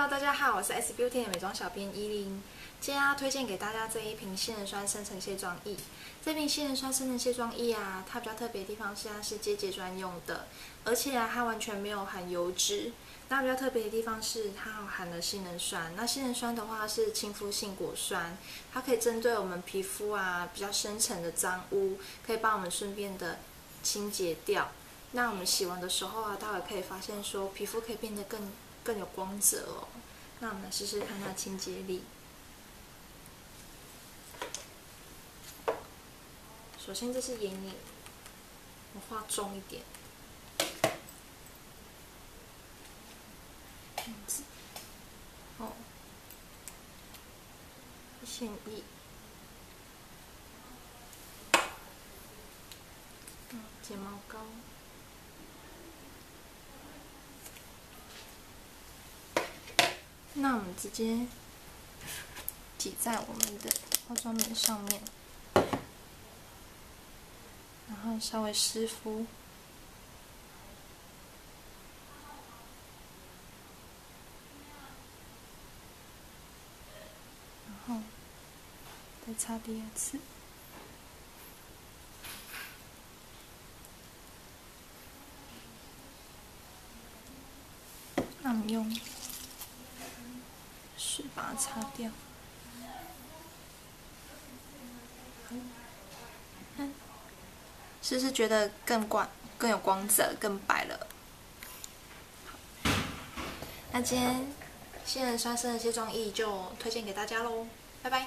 Hello，大家好，我是 S Beauty 的美妆小编依琳。今天要推荐给大家这一瓶杏仁酸深层卸妆液。这瓶杏仁酸深层卸妆液啊，它比较特别的地方是它是结节专用的，而且啊，它完全没有含油脂。那比较特别的地方是它含了杏仁酸。那杏仁酸的话是亲肤性果酸，它可以针对我们皮肤啊比较深层的脏污，可以帮我们顺便的清洁掉。那我们洗完的时候啊，待会可以发现说皮肤可以变得更更有光泽哦。那我们来试试看它清洁力。首先这是眼影，我画重一点，这样子，哦，线液，嗯，睫毛膏。那我们直接挤在我们的化妆棉上面，然后稍微湿敷，然后再擦第二次。那我们用。是把它擦掉，是不是觉得更光、更有光泽、更白了？那今天杏仁酸生的卸妆液就推荐给大家喽，拜拜。